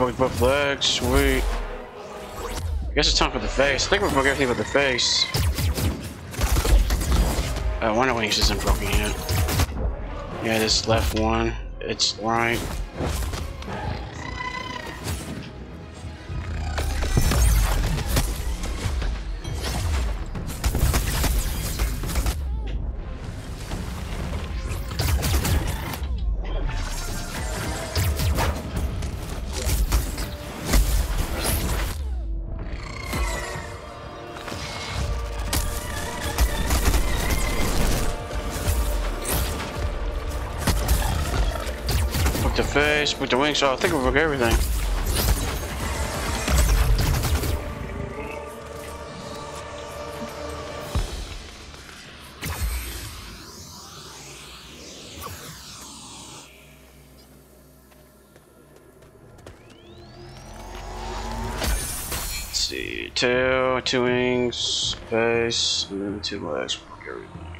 broke both legs. Sweet. I guess it's time for the face. I think we broke everything but the face. Uh, wonder of wings isn't broken yet. Yeah, this left one. It's right. Face, broke the wings, so I think we broke everything. Let's see, tail, two wings, face, and then two legs, broke everything.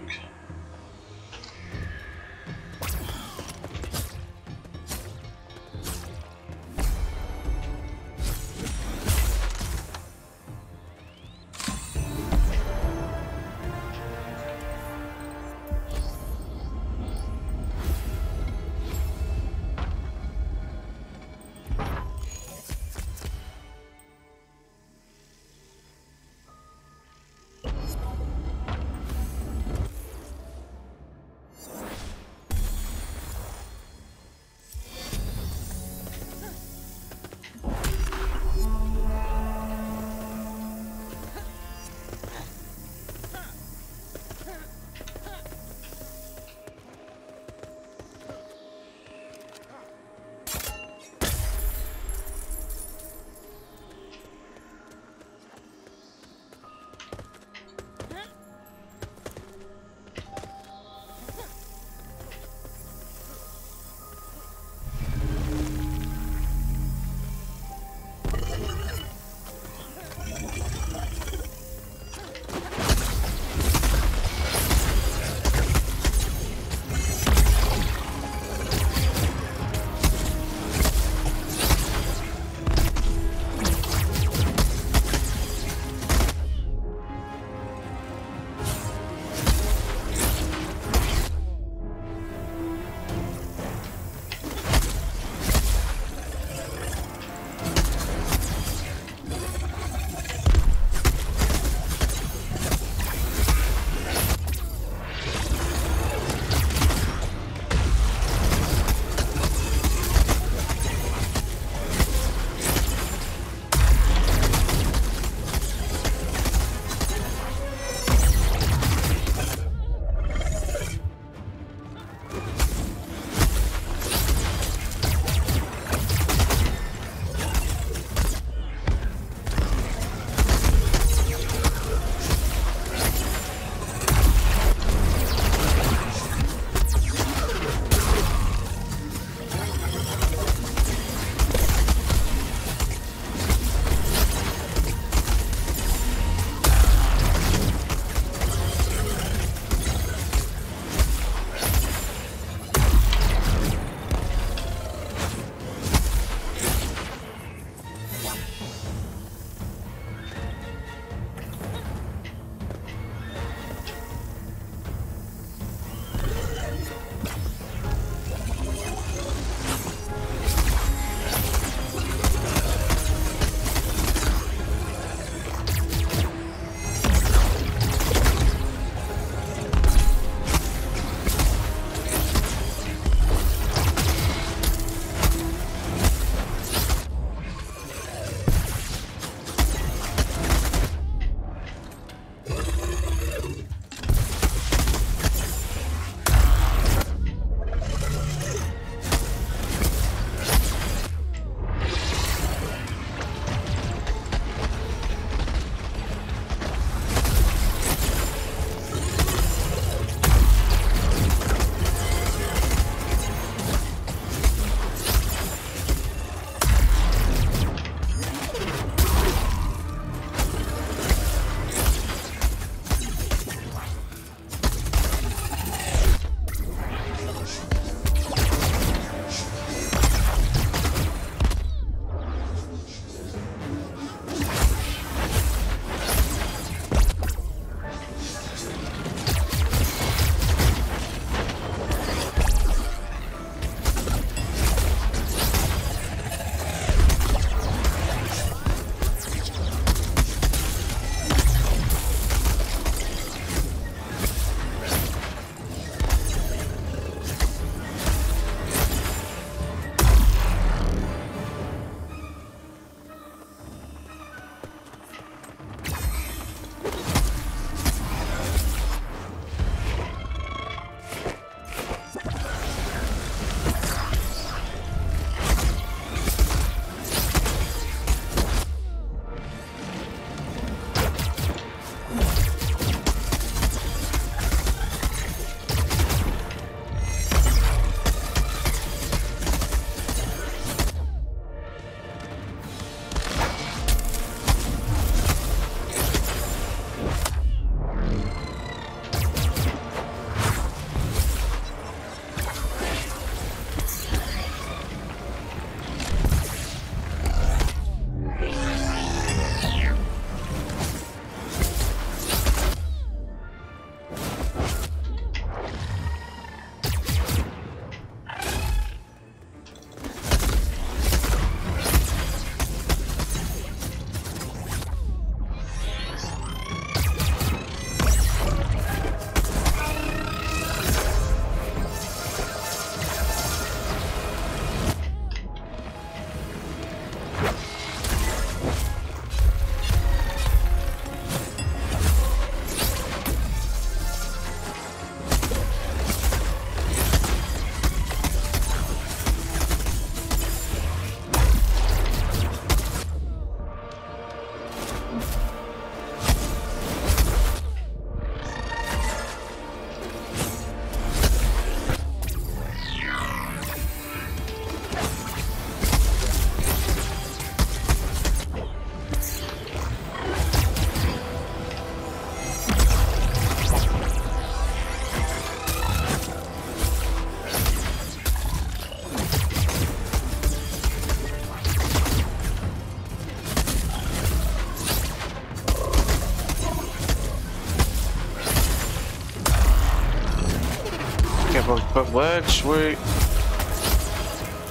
Legs, sweet.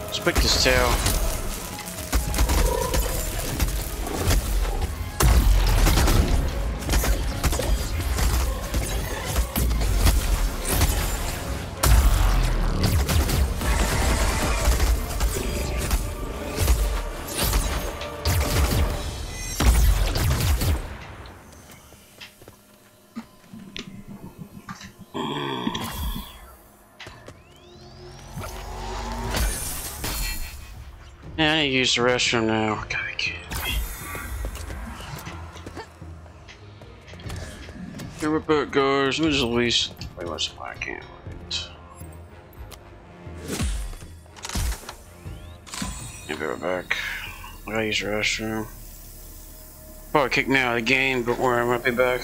Let's pick this tail. Use the restroom now. God, I can't. Here we back, guys. Let me just at least. Wait, what's I can't wait. Right back. I gotta use the restroom. Probably kicked me out of the game, but where I might be back.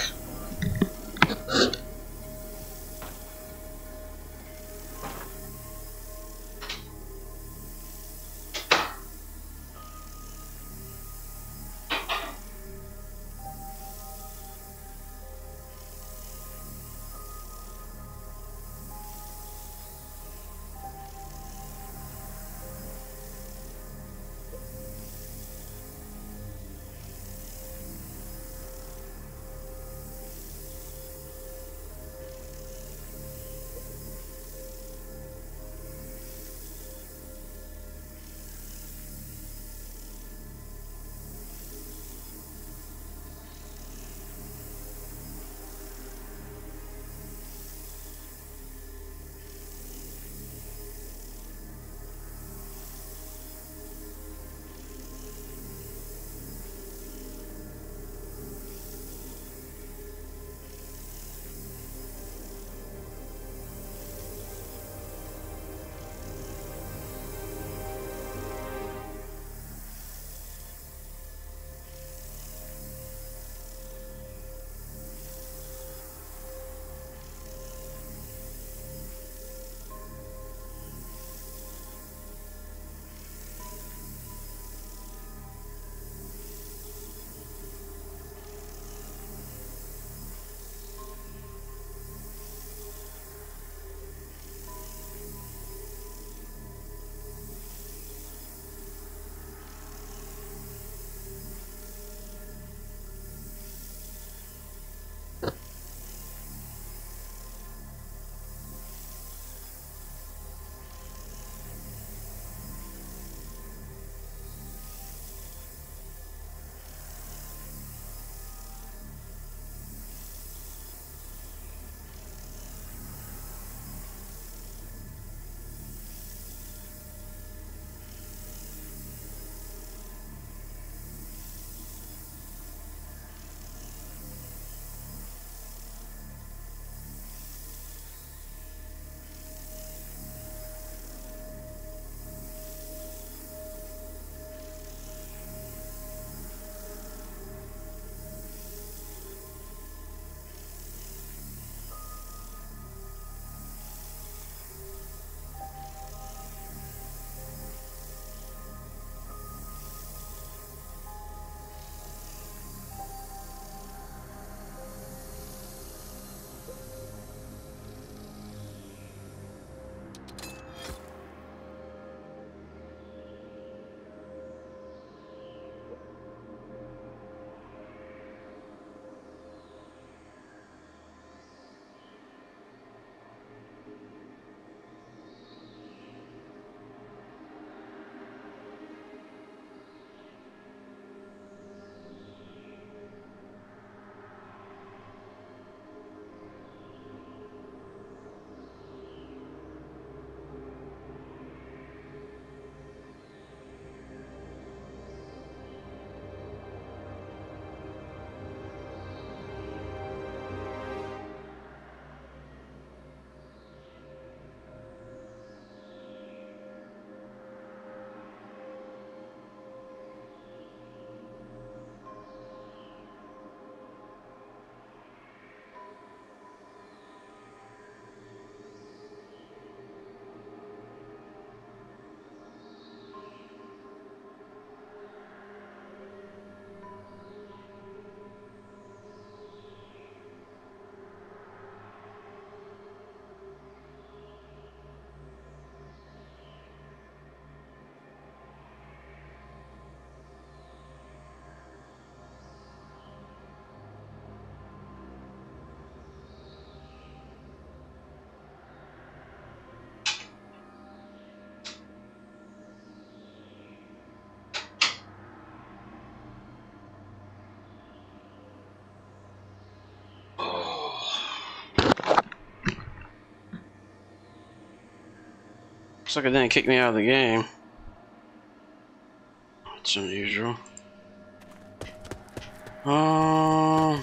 It didn't kick me out of the game. That's unusual. Um,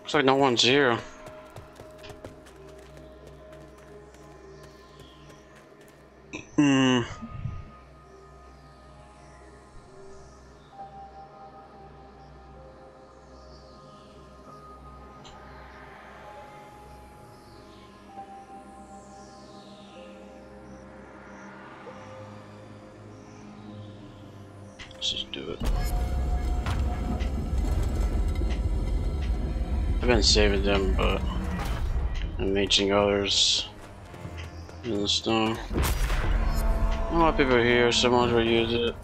looks like no one's here. I've saving them, but I'm making others in the stone. A lot of people here, someone's gonna use it.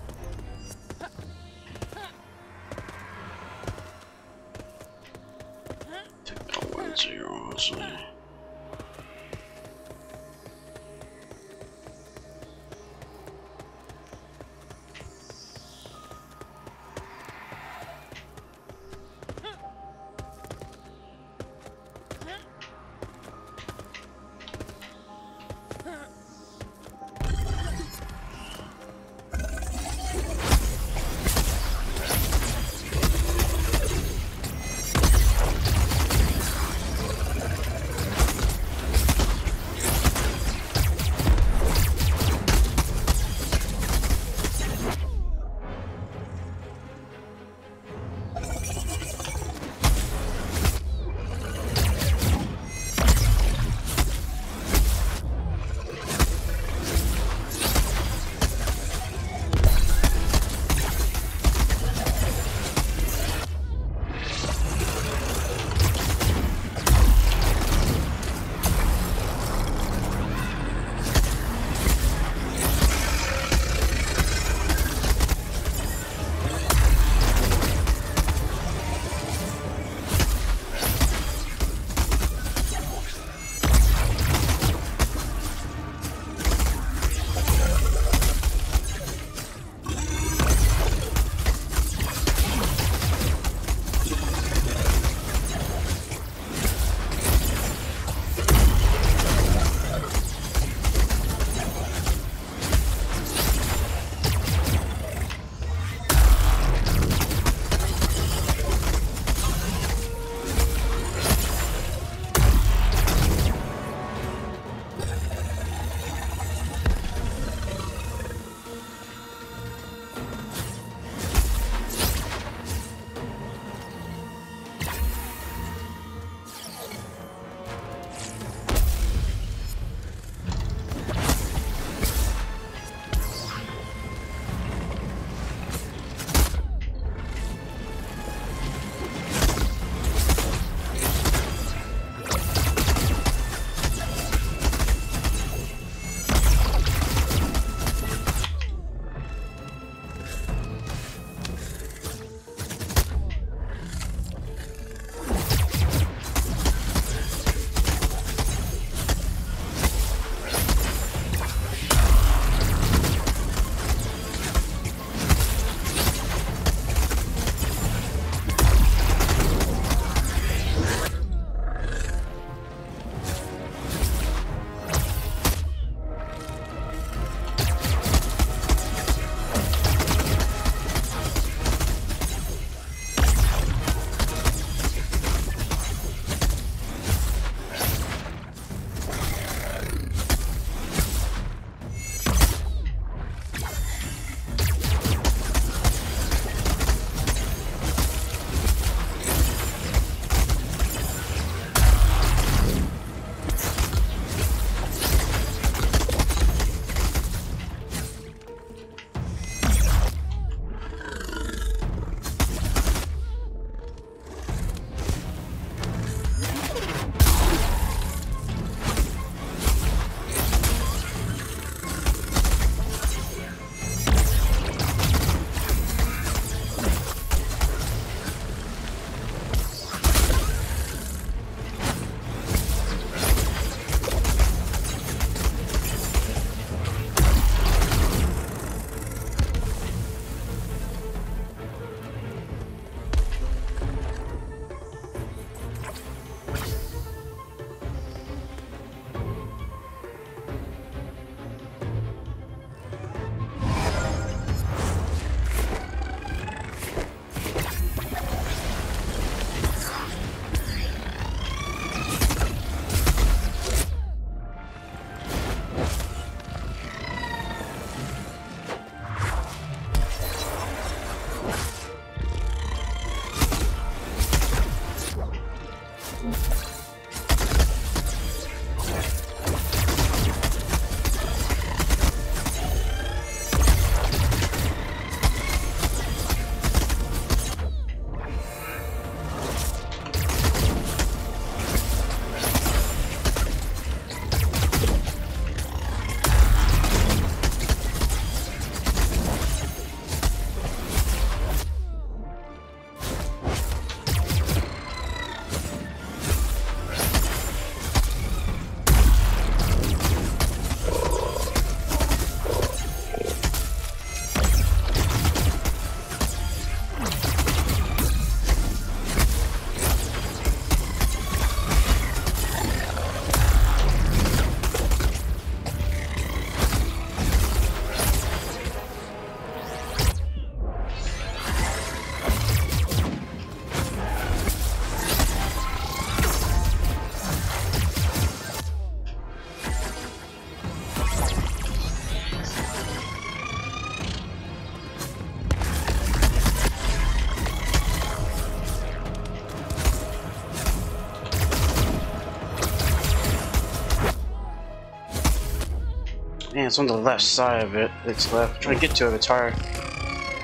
It's on the left side of it. It's left. Try to get to it. It's hard.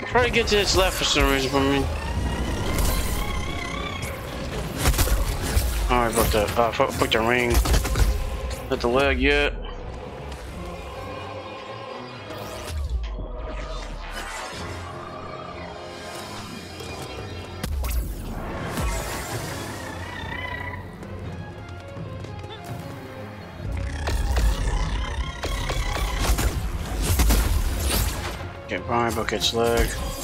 Try to get to its left for some reason for me. Alright, about the uh, put the ring. Not the leg yet. Bucket's leg.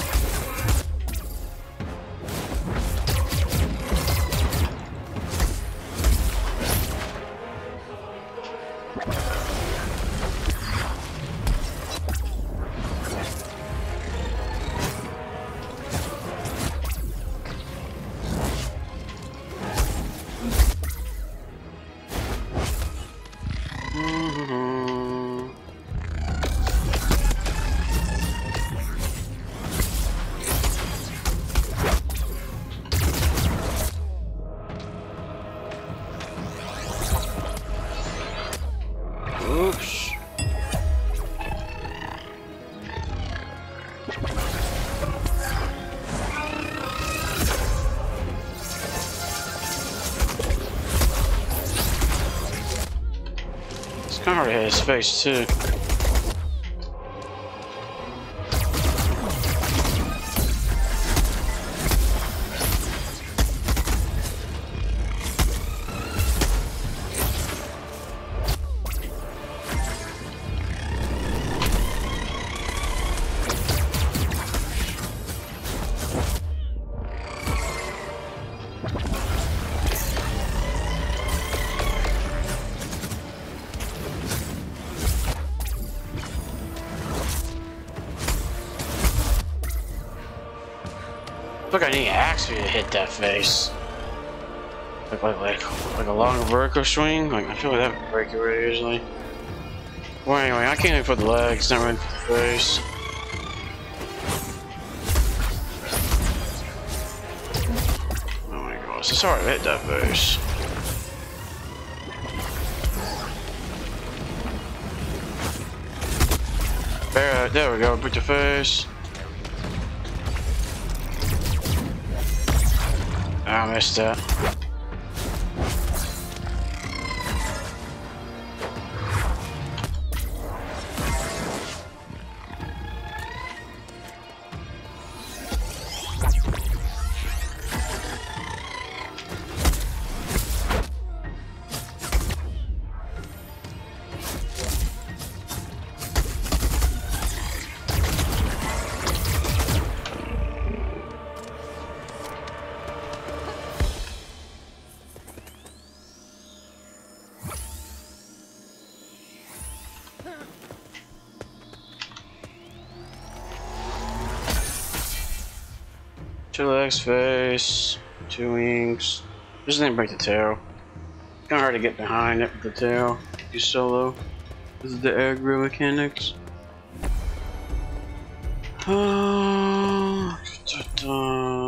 Face too. I need axe for you to hit that face. Like, like, like, like a long vertical swing? Like, I feel like that would break it really easily. Well, anyway, I can't even put the legs, not really the face. Oh my gosh, it's hard to hit that face. There, there we go, put your face. Missed that. Two legs, face, two wings. Just didn't break the tail. Kinda hard to get behind it with the tail. You solo. This is the aggro mechanics. Uh,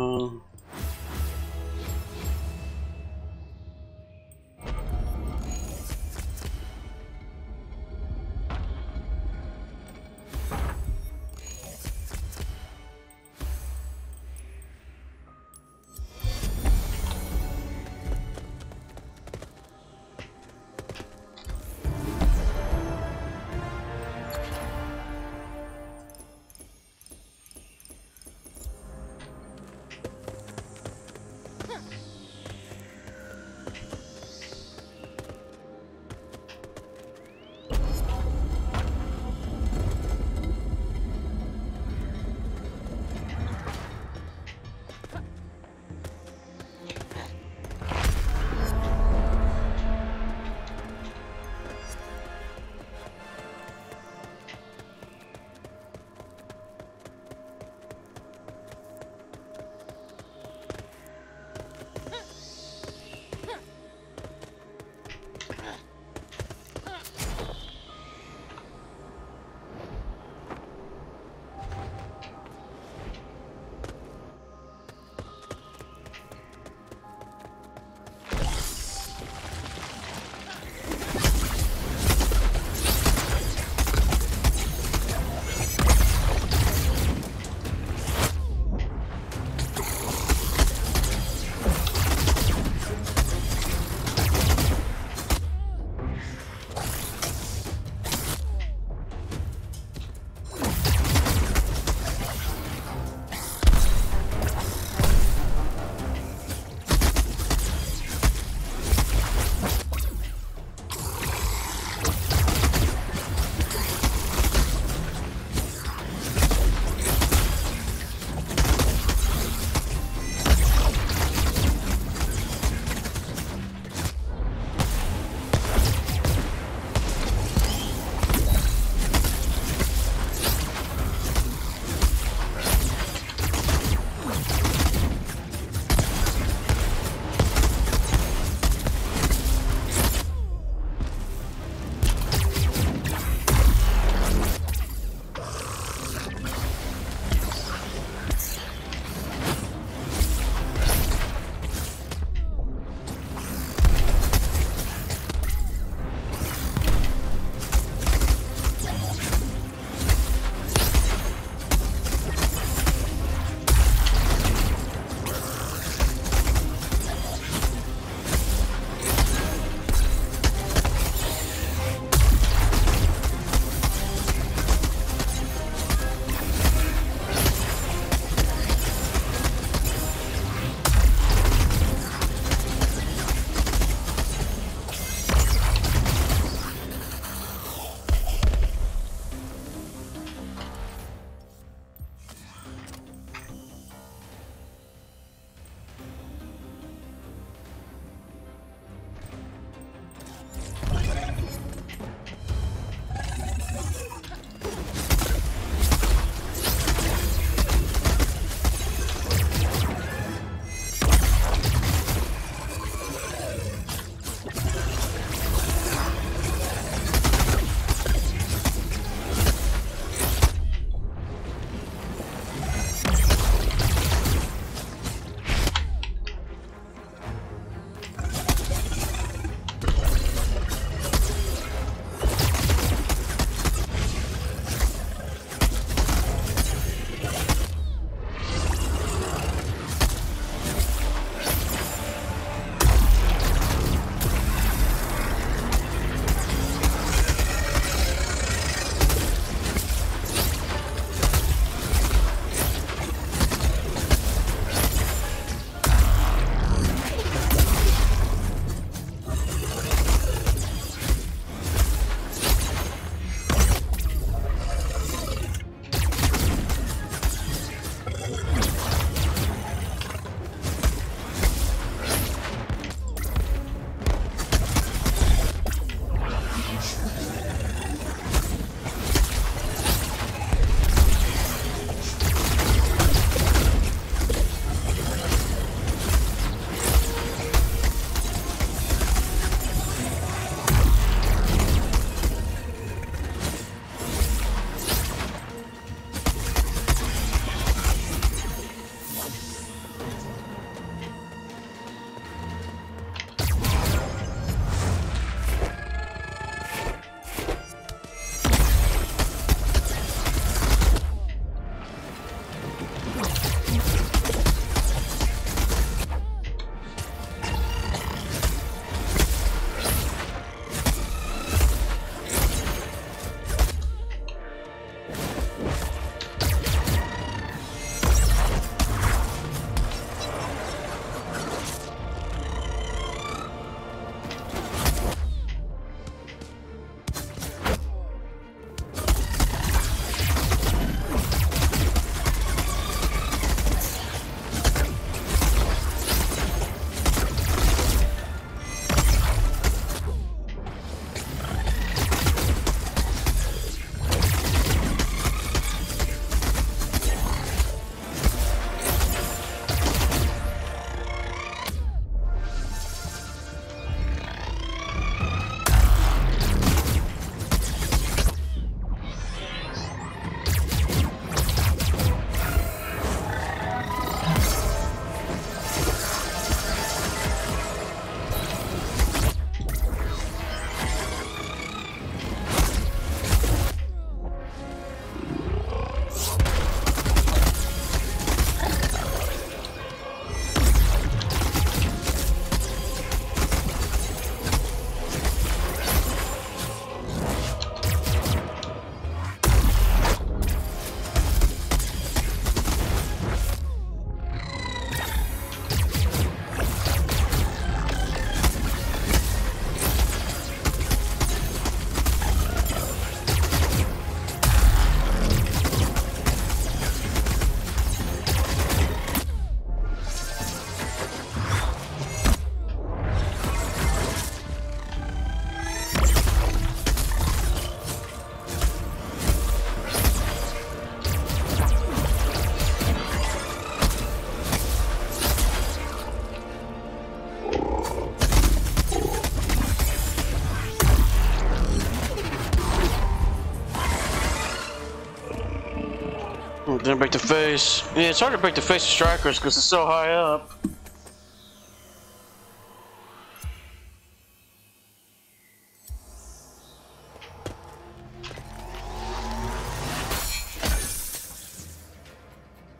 didn't break the face. Yeah, it's hard to break the face of strikers because it's so high up.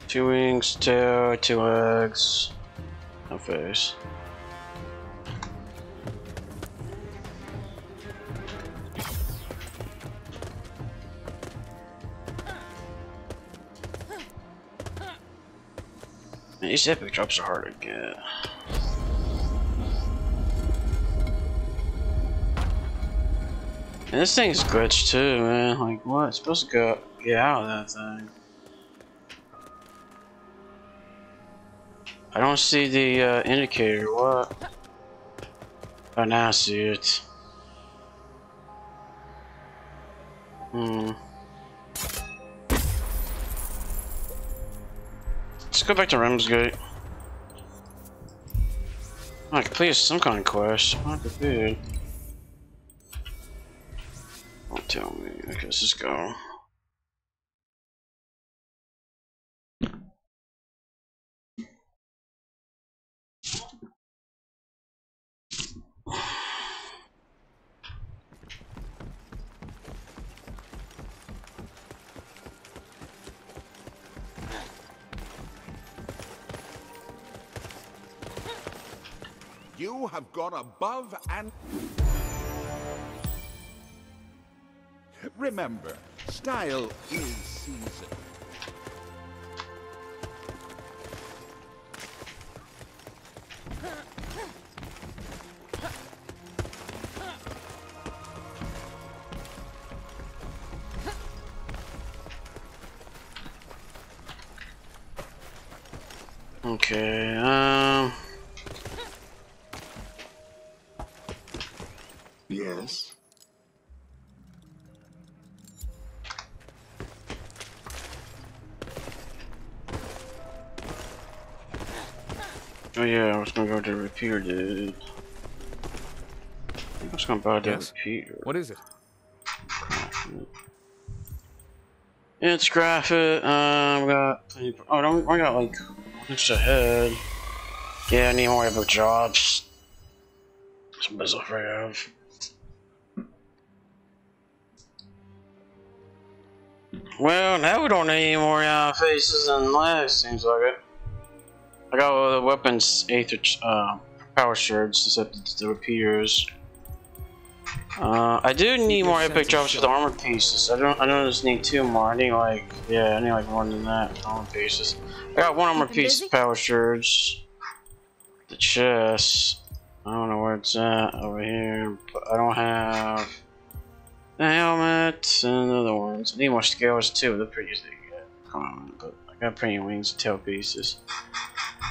Two wings, tail, two legs, no face. These epic drops are hard to get. And this thing's glitched too, man. Like, what? It's supposed to go get out of that thing. I don't see the uh, indicator. What? Oh, now I see it. Hmm. Go back to Ramsgate. I complete some kind of quest. I'm. Don't tell me. Okay, let's just go. You have gone above and... Remember, style is season. Okay, um... yeah, I was gonna go to the repeater, dude. I was gonna buy that Yes. repeater. What is it? It's graphic. Um, got. Oh, don't. I got like extra head. Yeah, I need more epic jobs. Some business I have. Well, now we don't need any more uh, faces and legs. Seems like it. I got all the weapons, eighth uh, power shards, except the repeaters. Uh, I do need more epic jobs for the armor pieces. I don't. I don't just need two more. I need like, yeah, I need like more than that armor pieces. I got one armor Keeping piece, power shards. The chest. I don't know where it's at over here, but I don't have the helmet and the other ones. I need more scales too. They're pretty easy to get. Come on, but I got plenty of wings and tail pieces.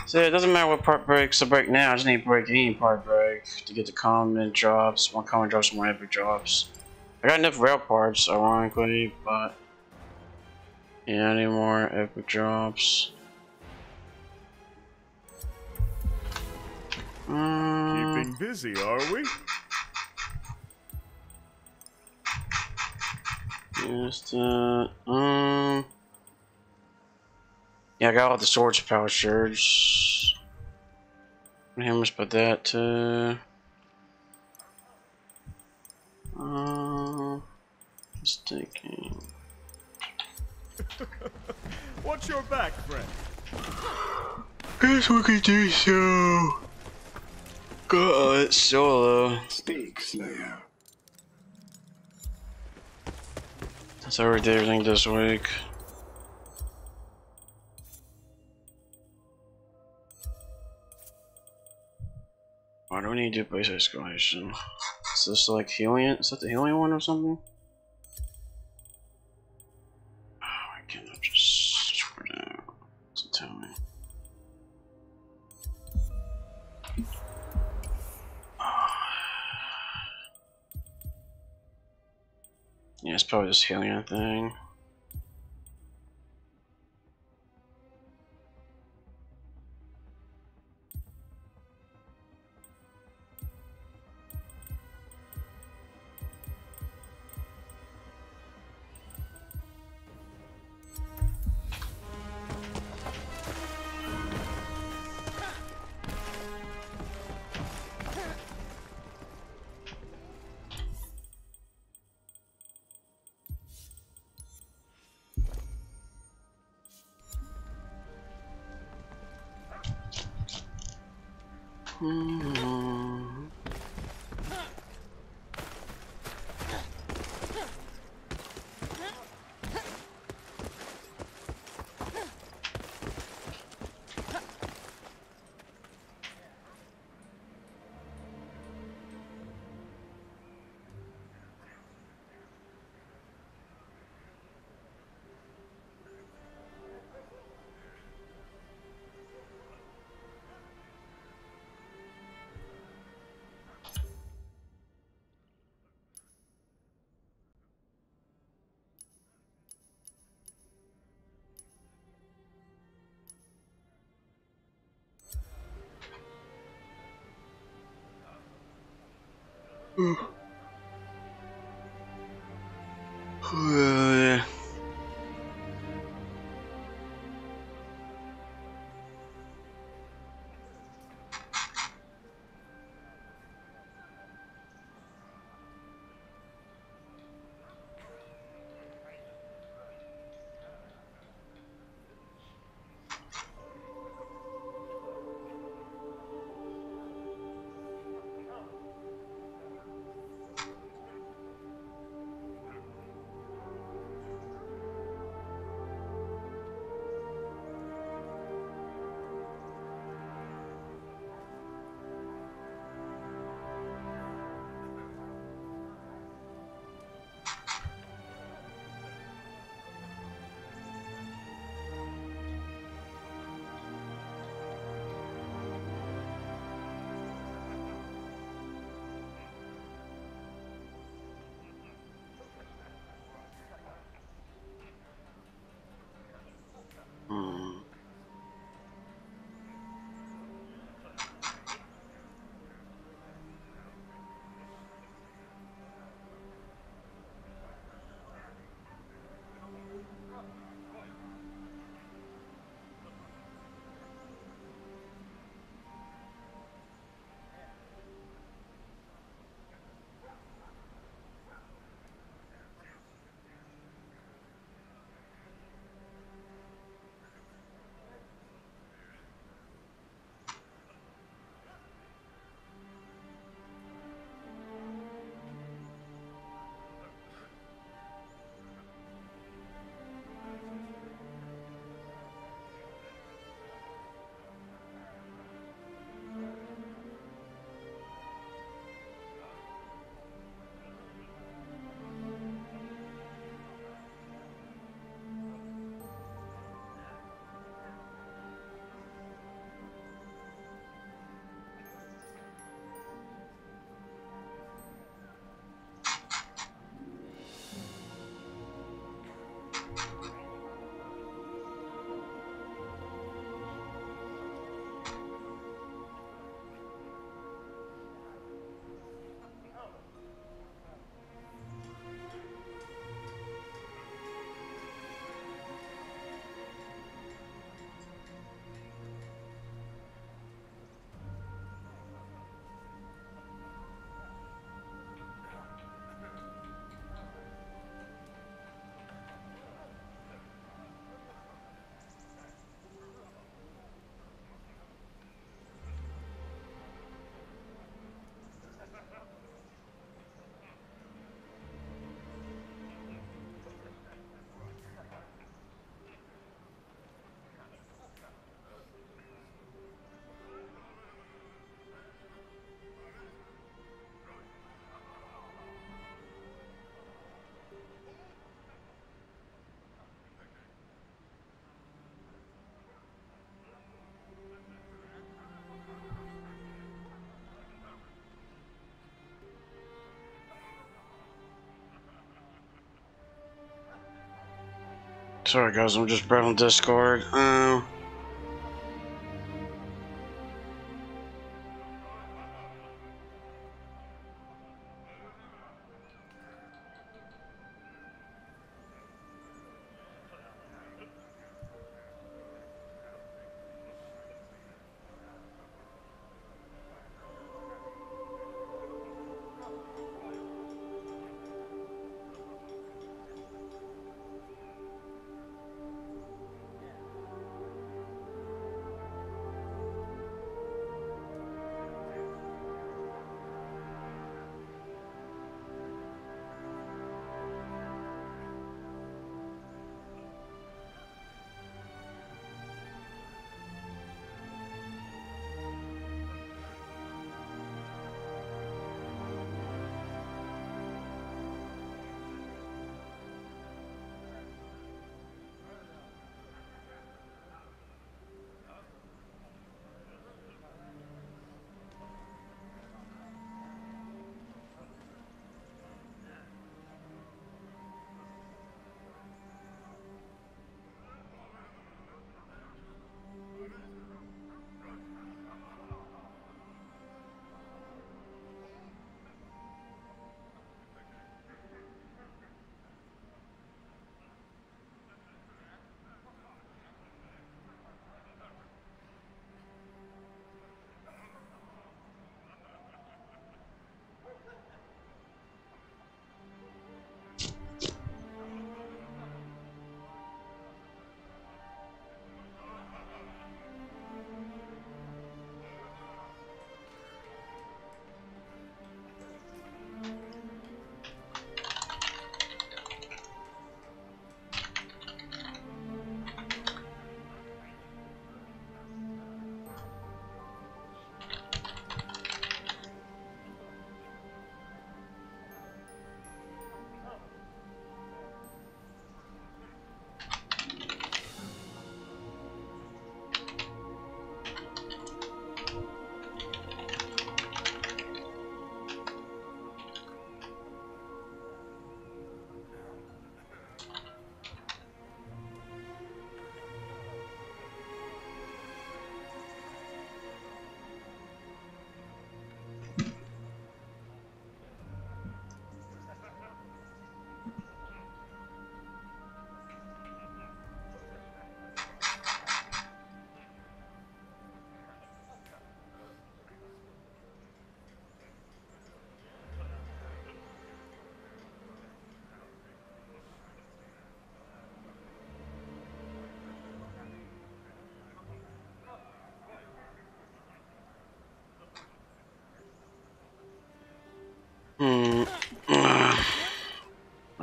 So it doesn't matter what part breaks I break now, I just need to break any part break to get the common drops, more common drops, more epic drops. I got enough rail parts, ironically, but yeah, I need more epic drops. Um, Keeping busy, are we? Just uh, um, yeah, I got all the swords power shards. Hammers, but that too. Uh, just thinking. Watch your back, friend. Guess we could do so. God, solo. Speak, Slayer. That's how we did everything this week. Why do we need to do Blaze escalation? Is this like healing? Is that the healing one or something? Oh, just tell me. Ah. Yeah, it's probably this healing thing. Sorry guys, I'm just on Discord. Uh,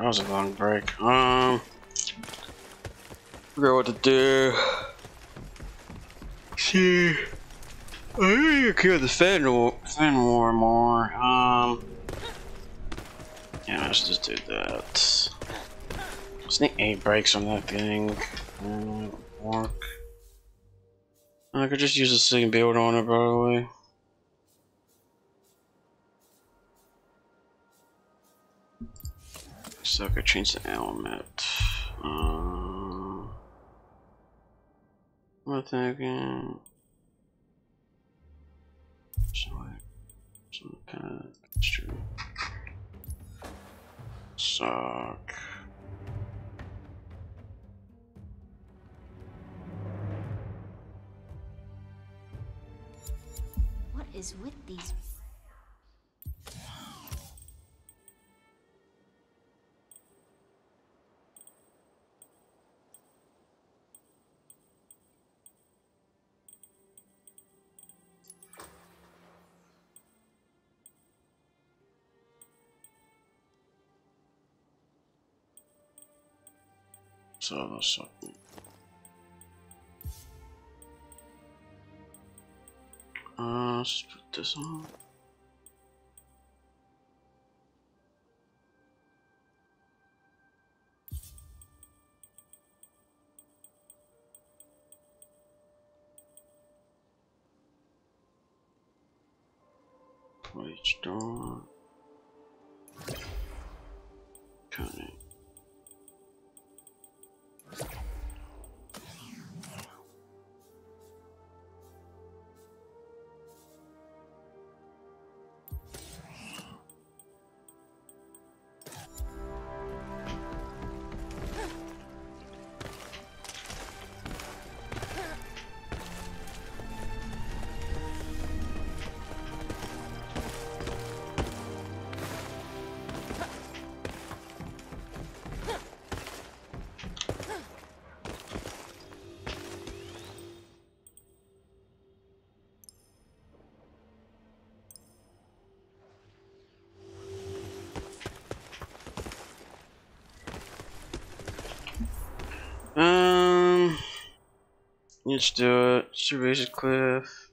that was a long break. Um, forgot what to do. See, I need to kill the Fenrir, Fenrir more. Um, yeah, let's just do that. Just need eight breaks on that thing. Um, work. I could just use a second build on it, by the I could change the element. Um, I'm thinking. Something. Uh, let's put this on. Place door. Okay. Let's do it. Cerveza Cliff.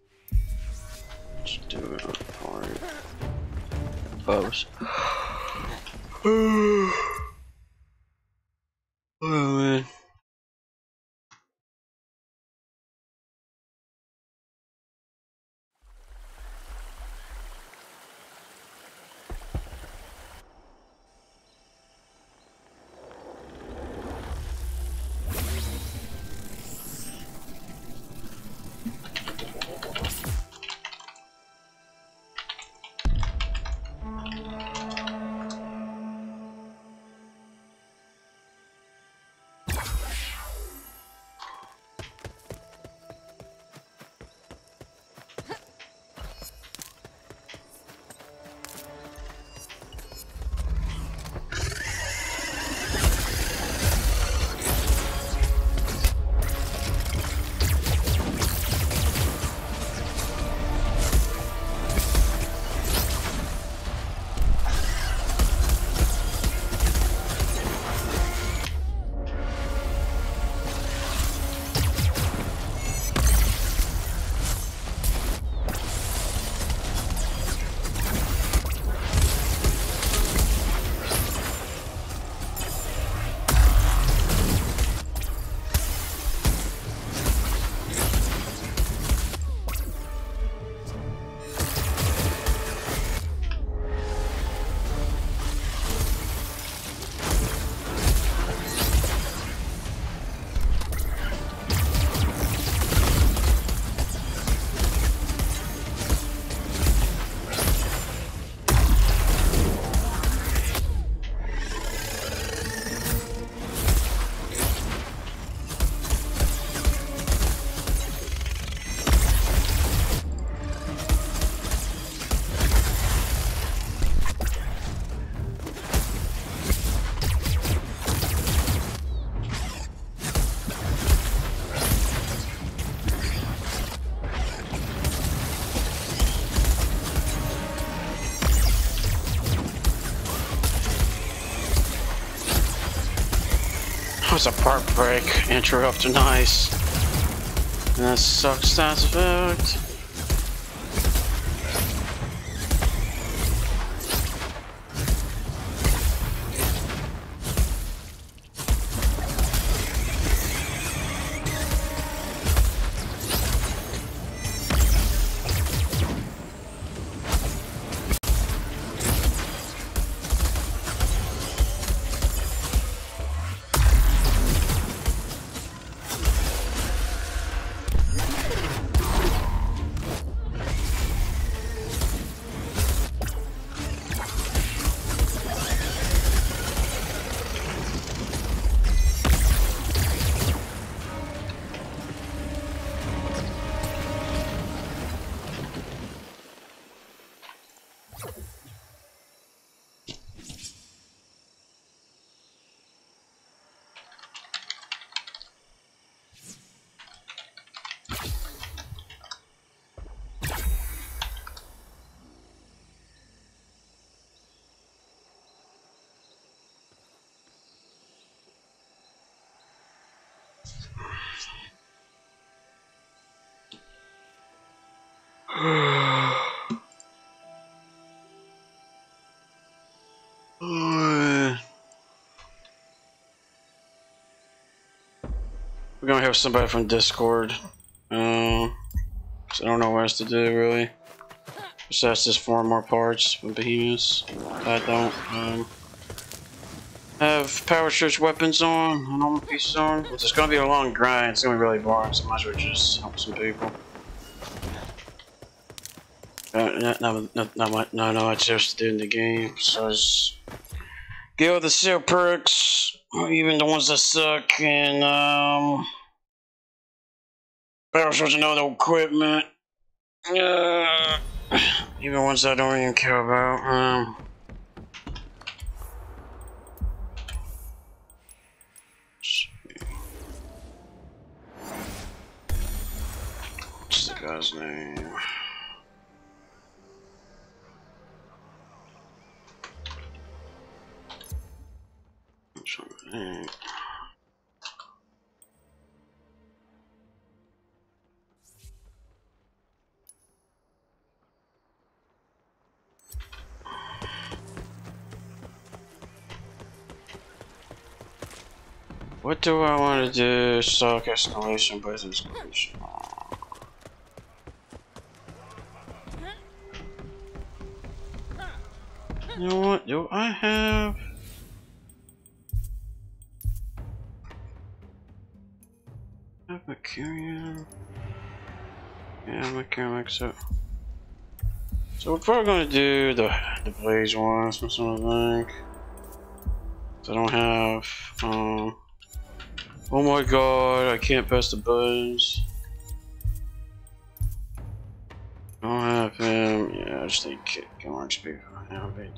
Let's do it on part. Bows. That's a part break. Interrupt nice. That sucks stats effect. Have somebody from Discord. Um, I don't know what else to do really. Besides just four more parts from Behemoths. I don't um, have power church weapons on and my pieces on. It's just gonna be a long grind. It's gonna be really boring. So I might as well just help some people. Uh, not, not, not, much else to do in the game. So just get all the seal perks, even the ones that suck, and um, battle sorts and other equipment. Uh, even ones I don't even care about. Um, do I want to do? Shock escalation, breath escalation. You know what? Do I have? Mercurium. Yeah, Mercurium exit. So we're probably gonna do the the blaze one, that's what I think. So I don't have um Oh my god, I can't press the buttons. I don't have him. Yeah, I just need to kick on XP for now. Be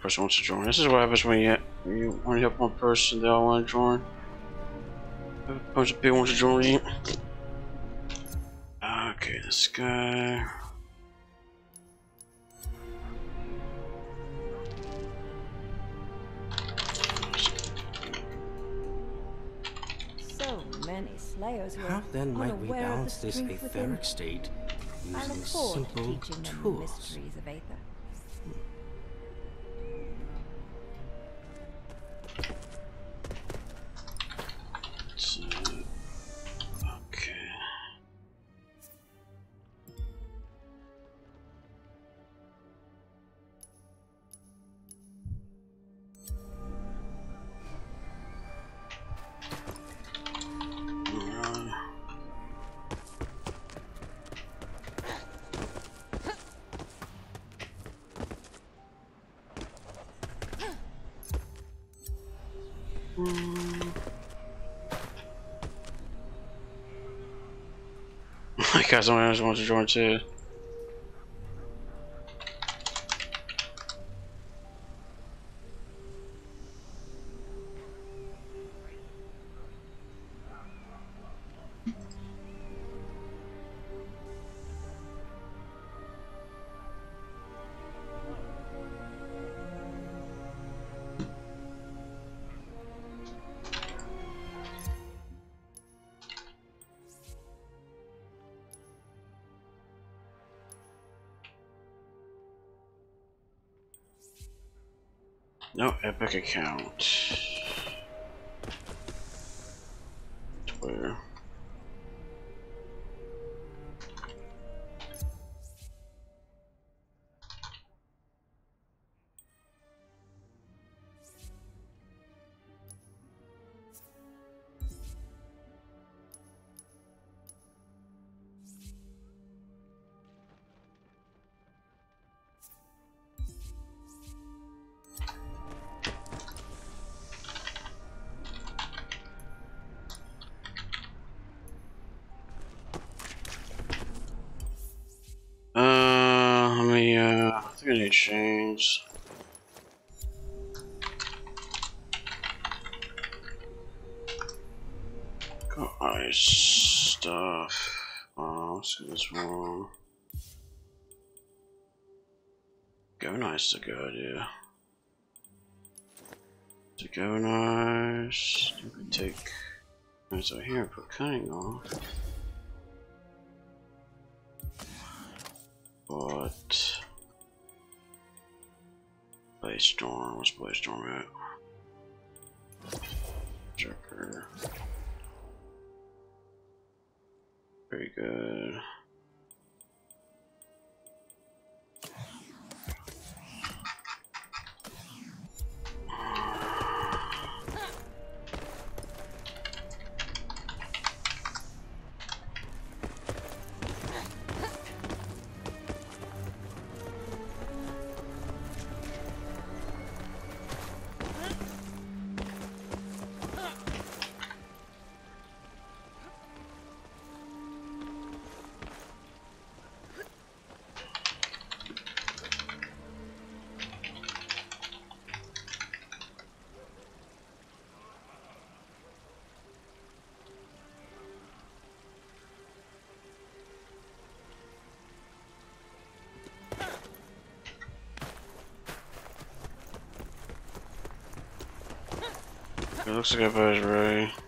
person wants to join. This is what happens when you when you only have one person. They all want to join. A bunch of people want to join you. Okay, this guy. So many slayers were How then might we unaware of the balance this strength within. etheric state I using look forward to simple teaching them the tools? Someone else wants to join too. Account. Over here put cutting off. But Blaze Storm, what's Blaze Storm at? Jerker. Very good. Looks like everybody's ready. Um,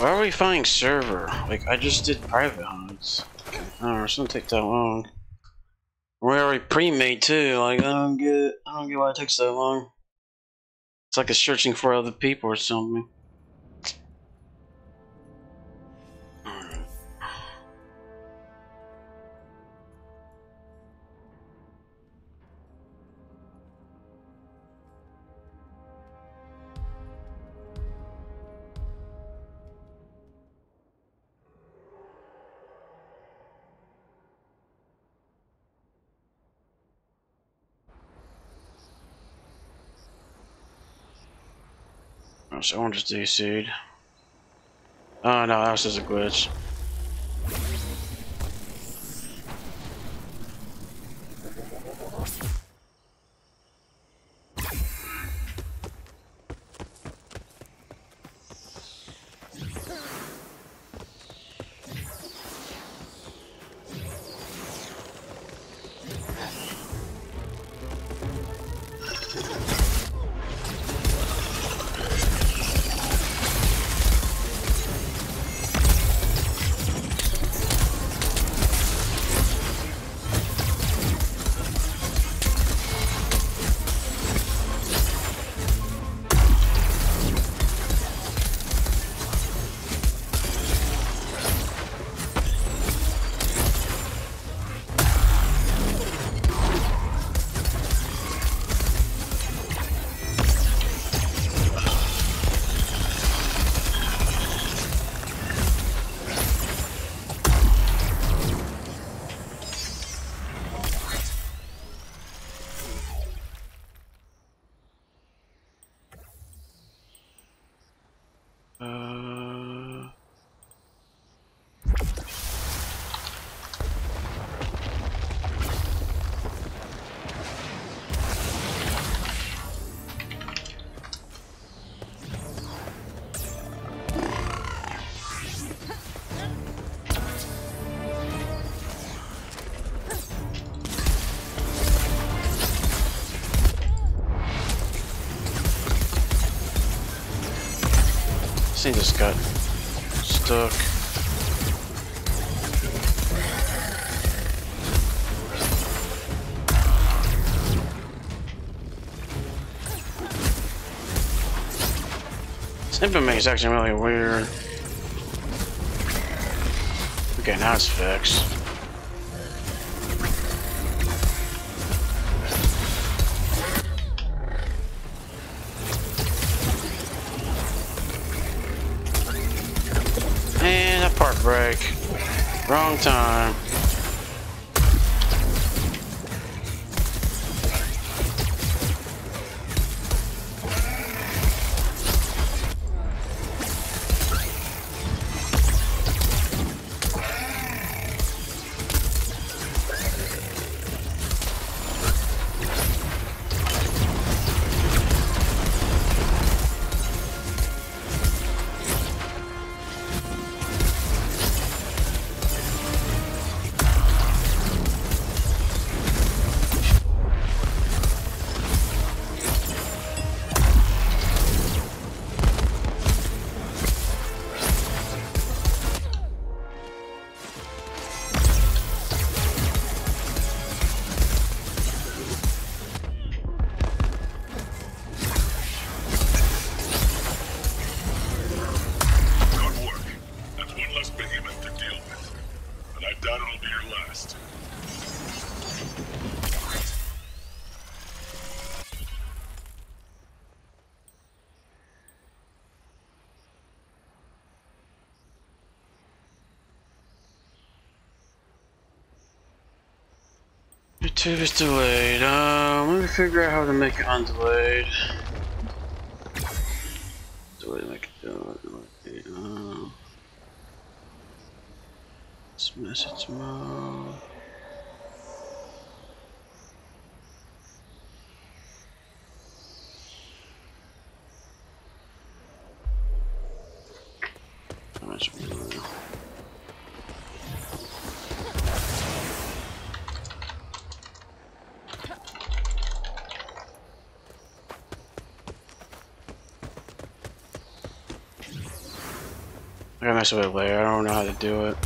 Why are we finding server? Like, I just did private hunts. Don't it's gonna take that long. We're already pre-made too, like, I don't get, I don't get why it takes so long. It's like it's searching for other people or something. Oh, someone just DC'd. Oh no, that was just a glitch. Uh, thing just got stuck. This me is actually really weird. Okay, now it's fixed. Wrong time. Delayed. Um, let me figure out how to make it undelayed. Delay delayed. Um, it's message mode. Mess with it later. I don't know how to do it.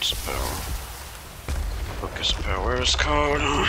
The power. Of power. Is code?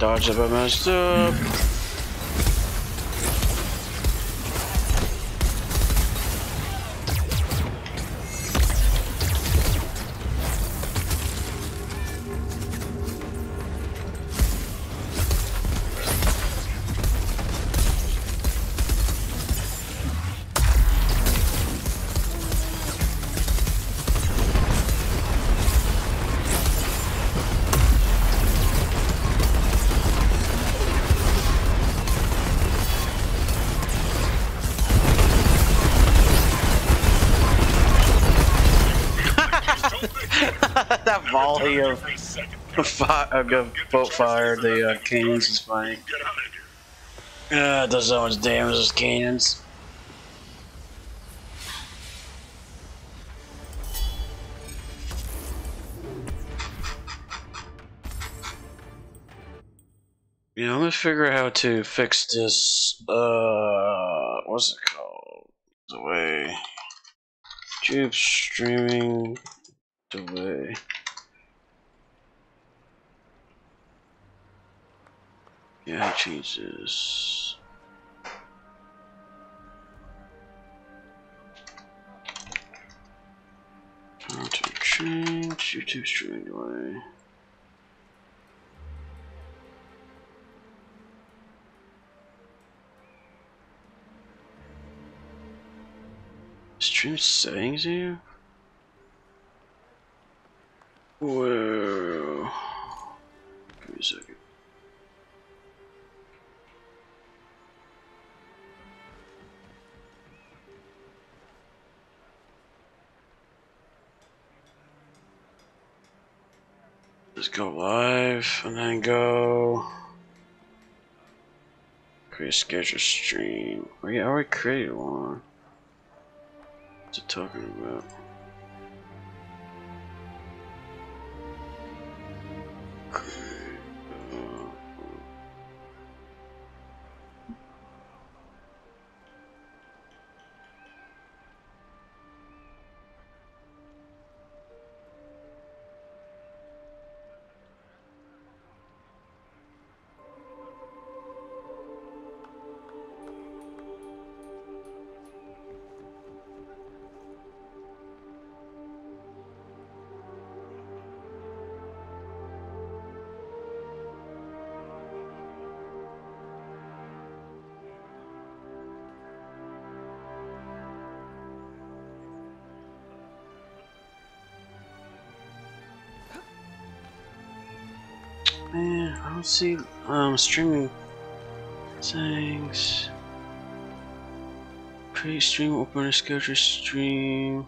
Man, I tried to dodge it, but messed volley of of boat fire, the uh, cannons is out. Uh, it does so much damage, those cannons. You know, let's figure out how to fix this, uh, what's it called? The way. Tube streaming delay. Yeah, Jesus. How to change YouTube streaming delay. Stream settings here? Whoa. And then go create a schedule stream. Oh I already created one. What's it talking about? See um streaming things. Create stream, open a schedule stream.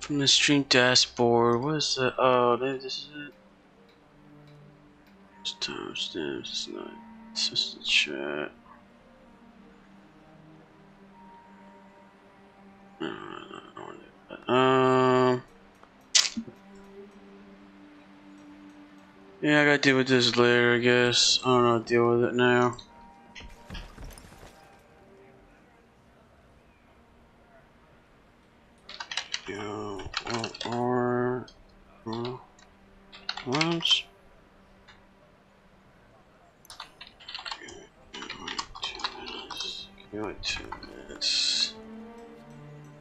From the stream dashboard. What is that? Oh, this is it. It's timestamps, it's not. It's just a chat. Yeah, I gotta deal with this later, I guess. I don't know deal with it now. Once. Give me two minutes.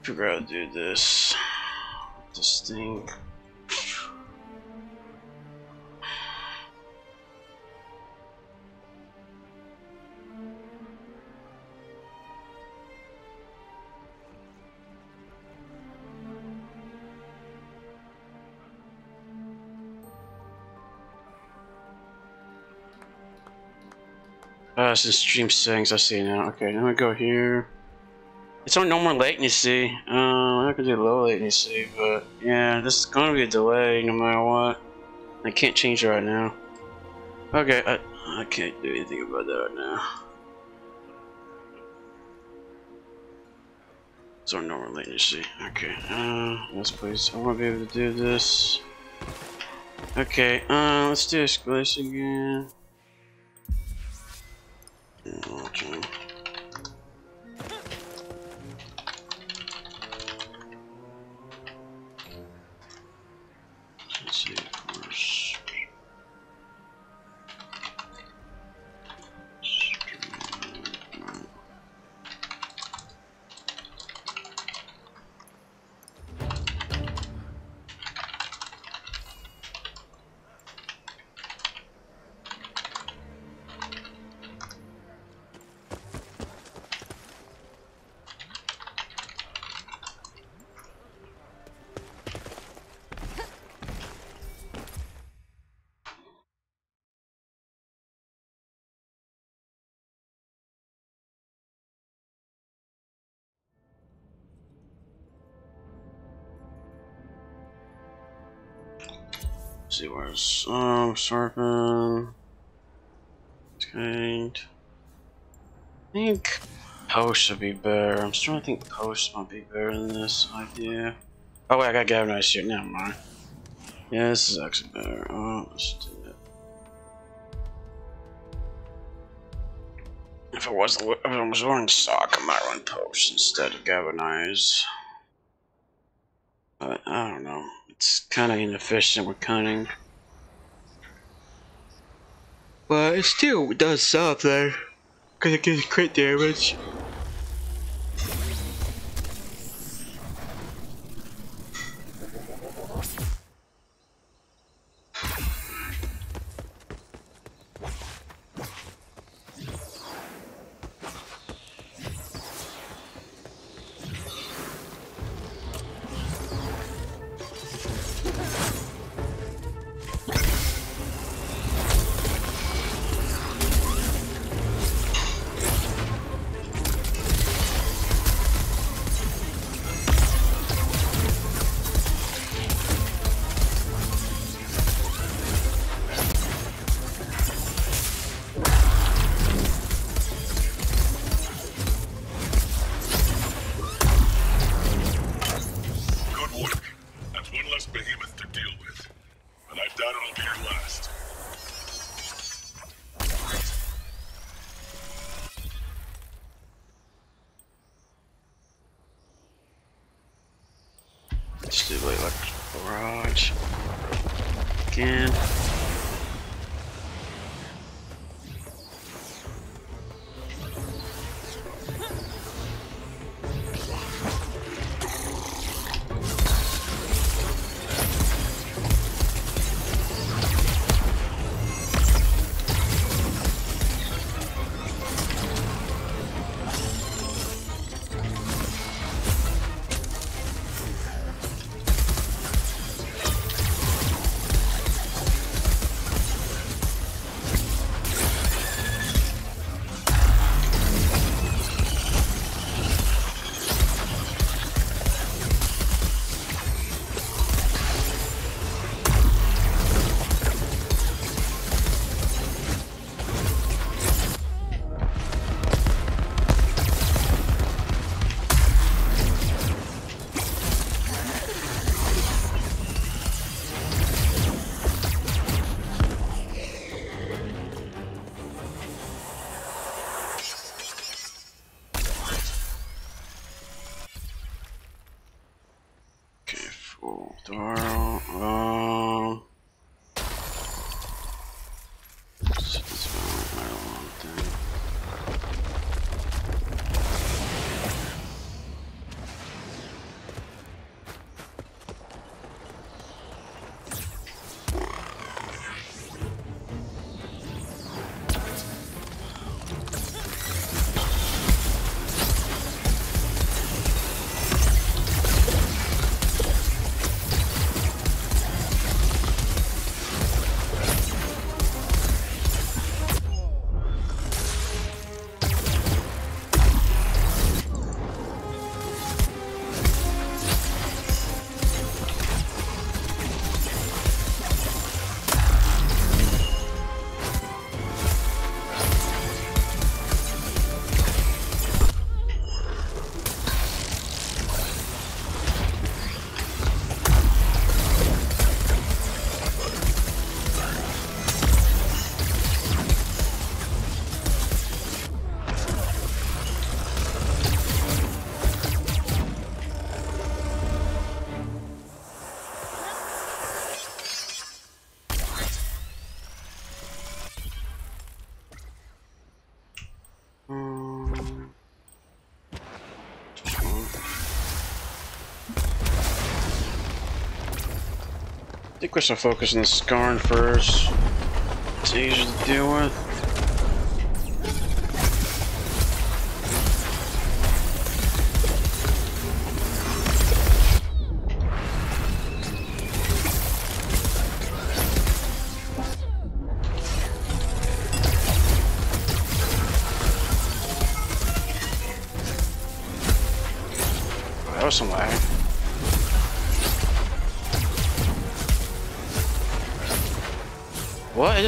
Figure out do. This it's the stream settings. I see now. Okay, let me go here. It's on no more latency. Um, I'm not gonna do low latency, but yeah, this is gonna be a delay no matter what. I can't change it right now. Okay, I, I can't do anything about that right now. It's on normal latency. Okay, uh, let's please. I wanna be able to do this. Okay, uh, let's do this escalation again. See, see where's um Sarpin. Kind. I think post should be better. I'm starting to think post might be better than this idea. Oh wait, I got galvanized shit. Never mind. Yeah, this is actually better. Oh, let's do it. If I wasn't, if I was wearing sock, I might run post instead of galvanize. But I don't know. It's kind of inefficient with cunning. But it still does something. Because it gives crit damage. Cool. Think we should focus on the Skarn first. It's easier to deal with.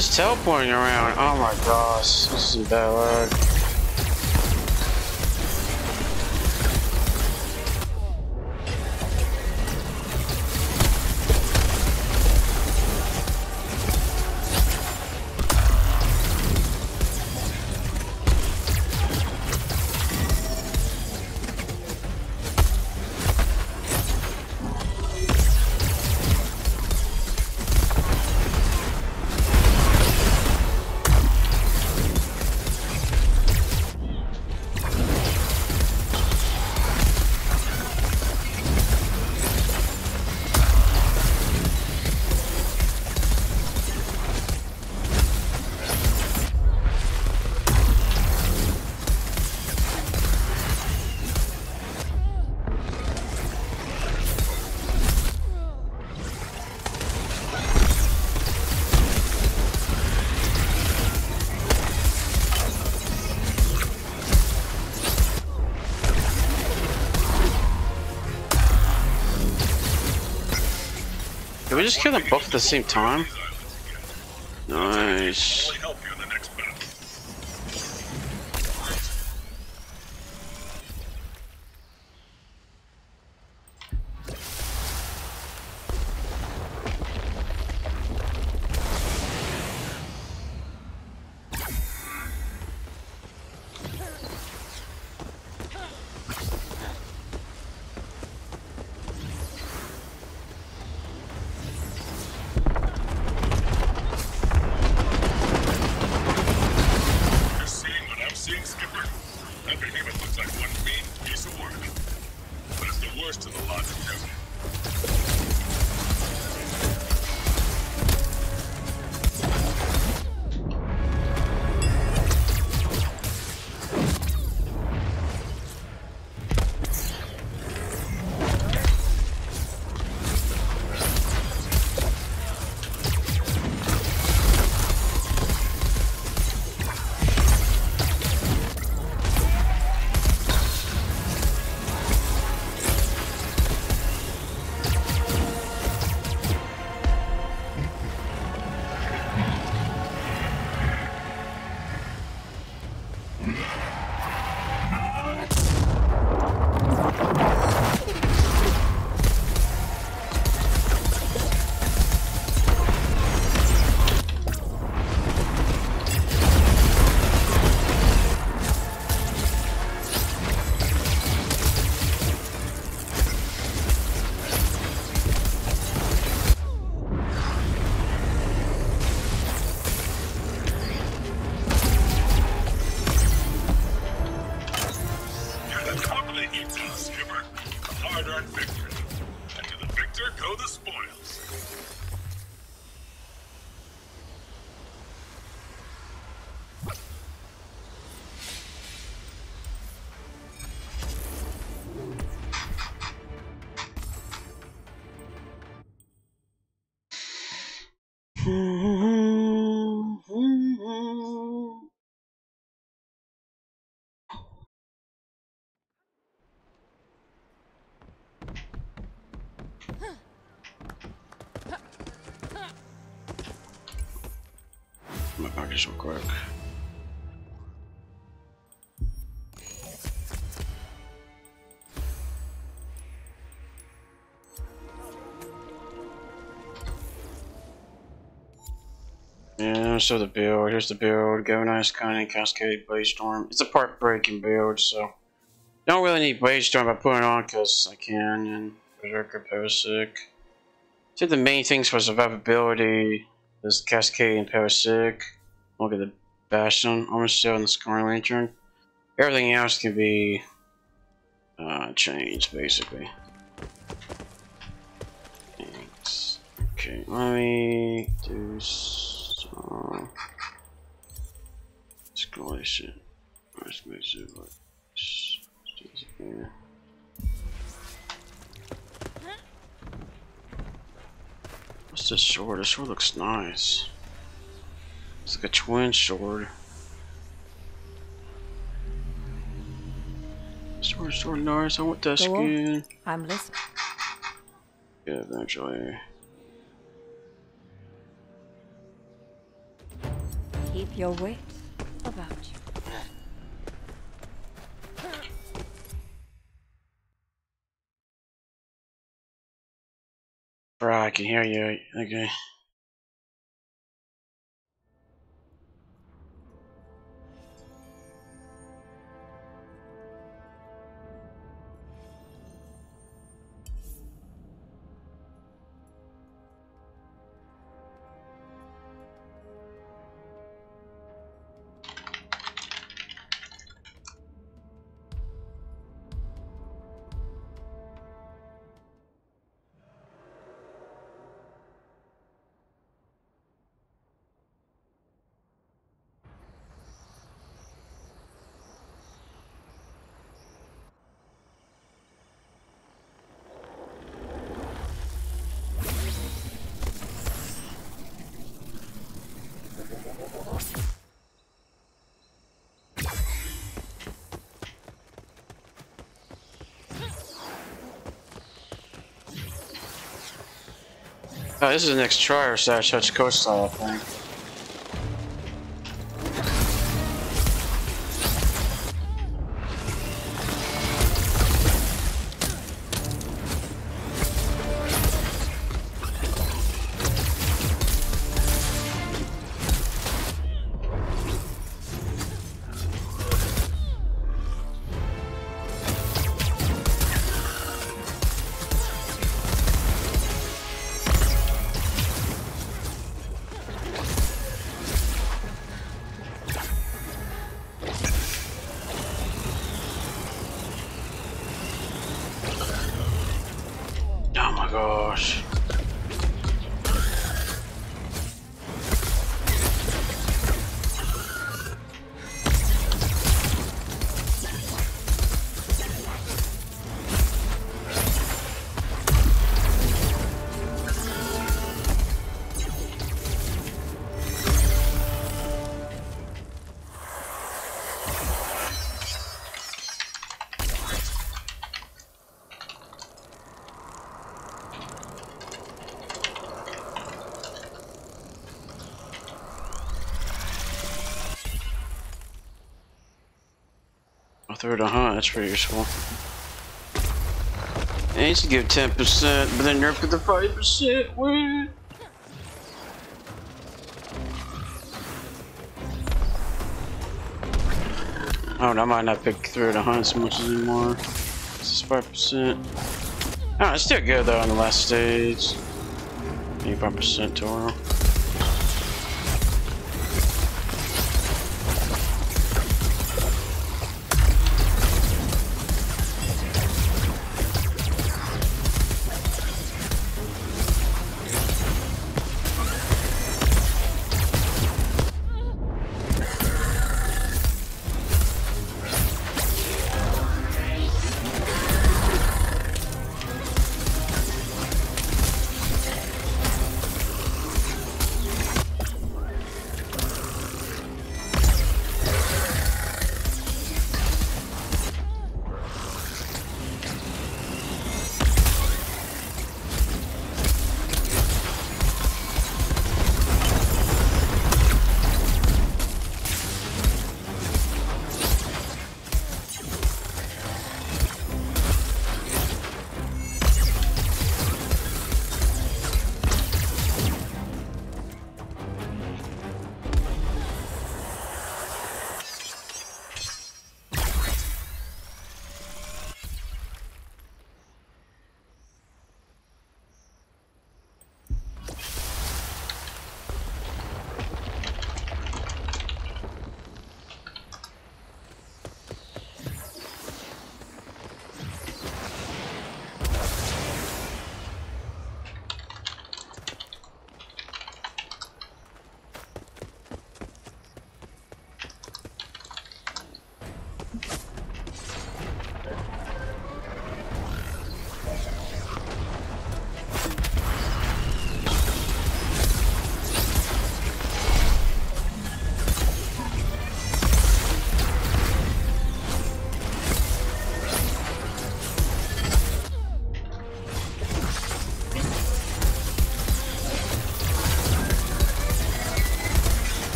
Just teleporting around. Oh my gosh. This is bad lag. Just kill them both at the same time? Nice. My package real quick. Yeah, so the build. Here's the build. Go nice, cunning, cascade, blaze storm. It's a part breaking build, so don't really need blaze storm. I put it on because I can and berserker parasitic. So the main things for survivability is cascade and parasitic. Look at the bastion, still in the scoring lantern. Everything else can be uh, changed basically. Thanks. Okay, let me do. some... escalation. Let's sure like What's this sword? This sword looks nice. It's like a twin sword. Sword, sword, nice. I want that Go on. skin. I'm listening. Yeah, eventually. Keep your wits about I can hear you. Okay. Oh, this is the next try or slash touch coastline, I think. It a hunt, that's pretty useful. I used to give 10%, but then you're up to the 5%. What? Oh, I might not pick through the hunt so much anymore. This is 5%. Oh, it's still good though on the last stage. 85% total.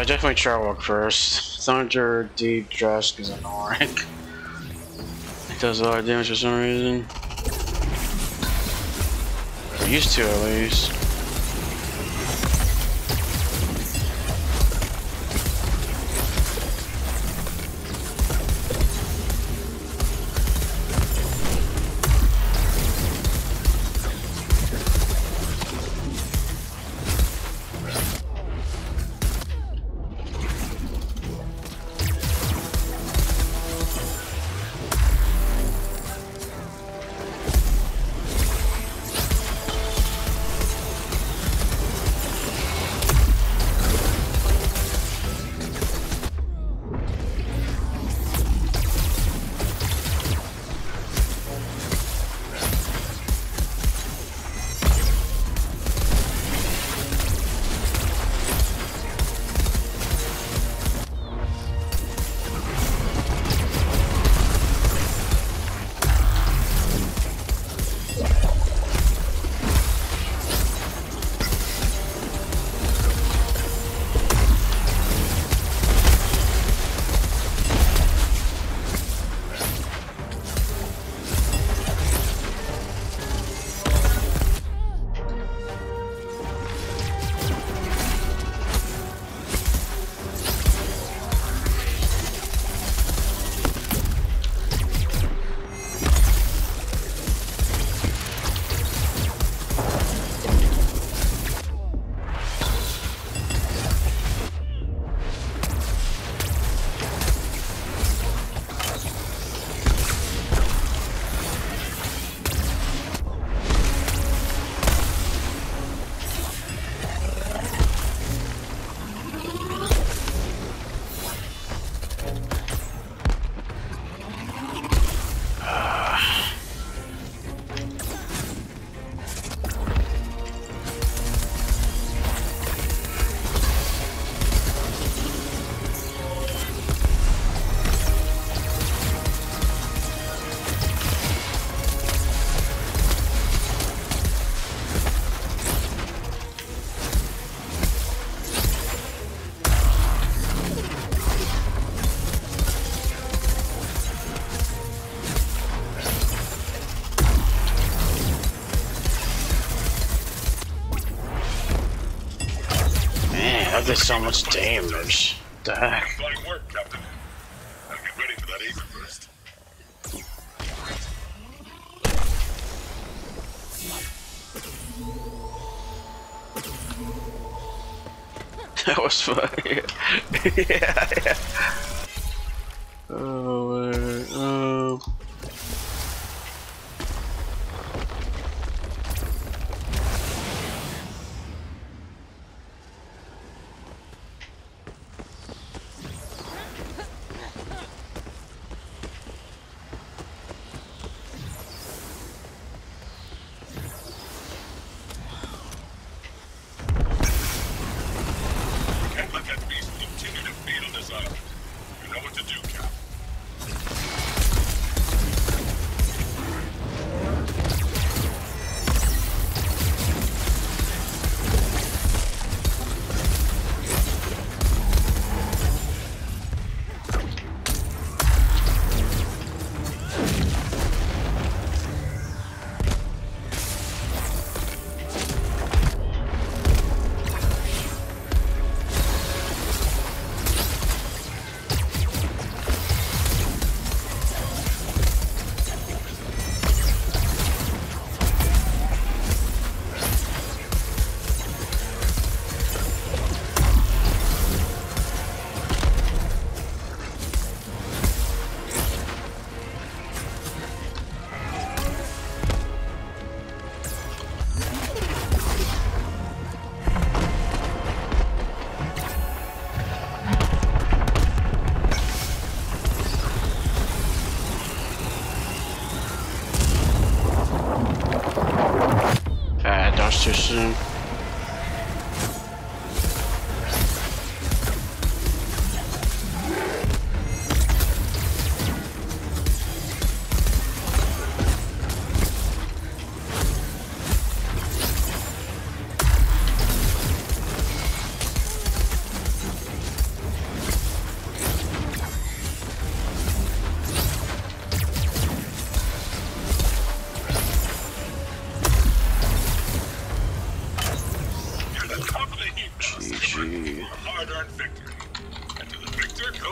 I definitely try walk first. Thunderdeep Drask is annoying. it does a lot of damage for some reason. Or used to at least. God, that's so much damage. The heck? Fine work, Captain. I'll get ready for that Aver burst. that was fun. yeah, yeah.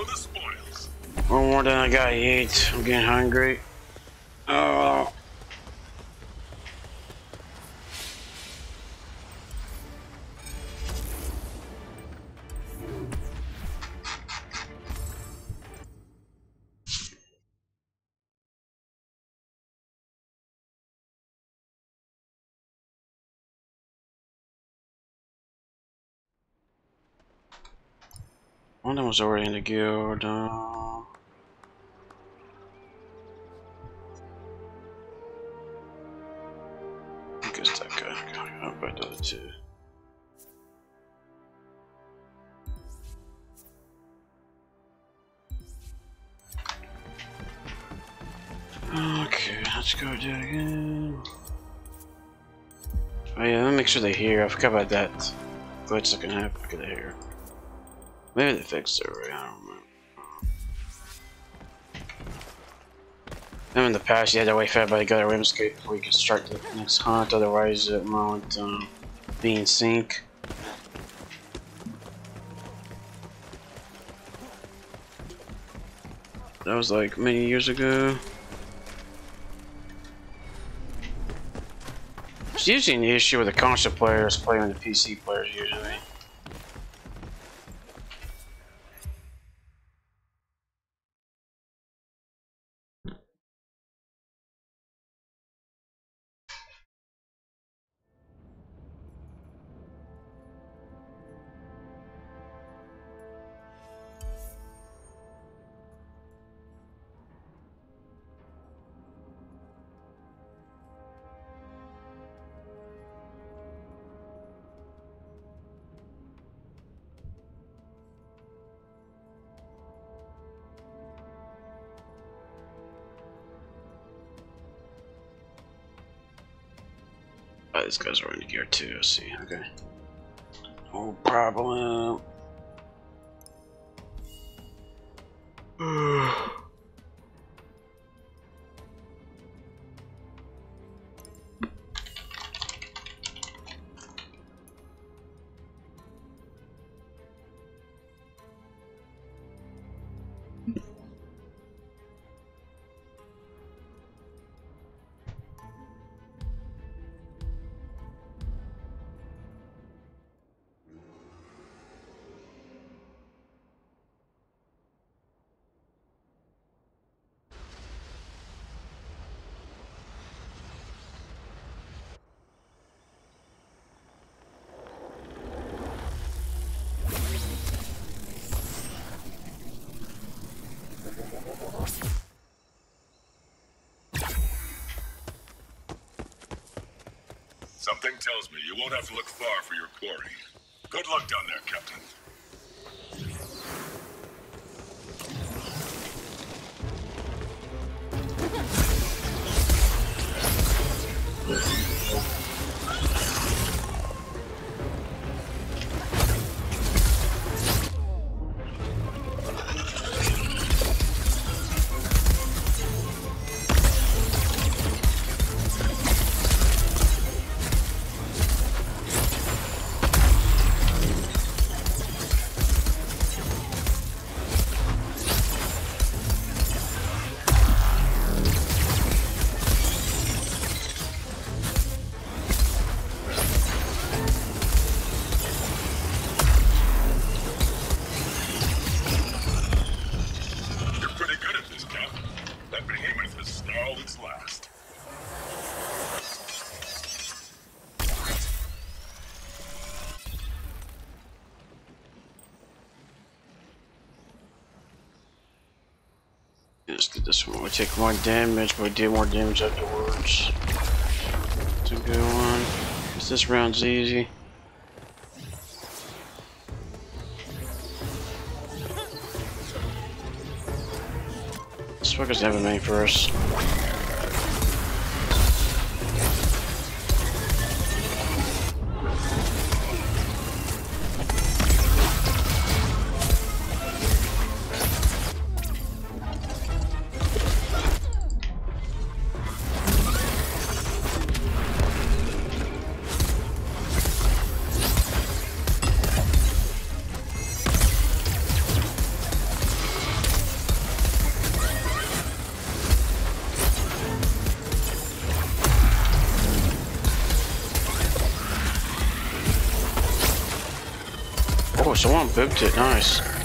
The spoils. One more than I got to eat. I'm getting hungry. Oh. One of them was already in the guild. Uh... I guess that guy. I'll buy the other two. Okay, let's go do it again. Oh yeah, let me make sure they hear. I forgot about that. Glitch that can happen. Get it here. Maybe they fixed it right. I don't remember. And in the past, you had to wait for everybody to go to Ramsgate before you could start the next hunt. Otherwise, it won't um, be in sync. That was like many years ago. It's usually an issue with the console players playing with the PC players usually. Oh, guy's wearing gear too. I see. Okay. No problem. Something tells me you won't have to look far for your quarry. Good luck down there, Captain. This one. We take more damage, but we do more damage afterwards. It's a good one. Guess this round's easy. This fucker's having many for booped it. Nice.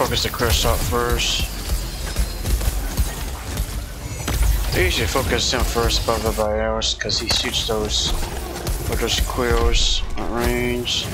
Focus the Chris up first. I usually focus him first above everybody else because he shoots those with those quills at range.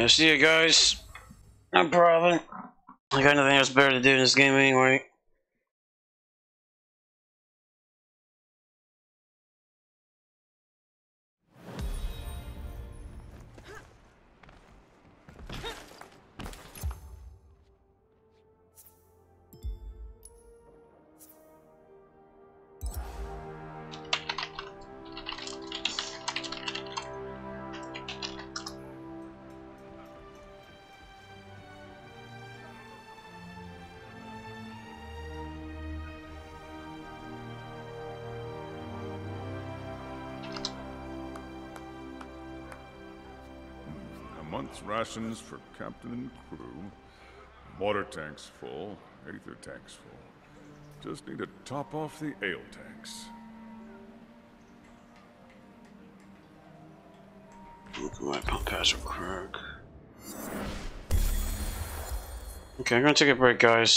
Yeah, see you guys. No problem. I got nothing else better to do in this game anyway. Rations for captain and crew. Water tanks full, ether tanks full. Just need to top off the ale tanks. Look at my pump pass crack. Okay, I'm gonna take a break, guys.